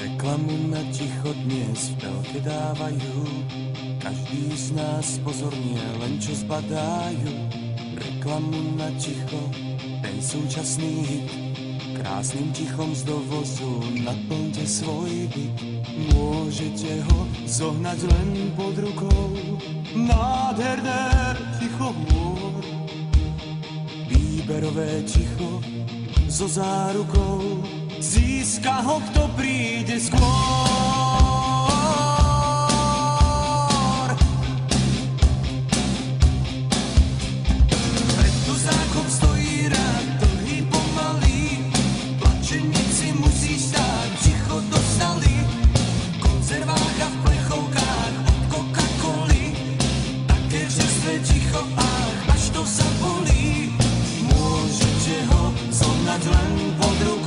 Reklamu na ticho dnes v dávajú, každý z nás pozorne len čo zbadajú. Reklamu na ticho, ten súčasný hit, krásnym tichom z dovozu naplňte svoj byt. Môžete ho zohnať len pod rukou, nádherné ticho môr. Výberové ticho so zárukou, toho, kto príde skôr. Pred tuzákom stojí rád dlhý pomalý, plačenici musí stáť ticho dostali, v konzervách a v plechovkách od Coca-Coli, také čerstvé ticho, ach, až to sa bolí. Môžete ho zohnať len podruhé.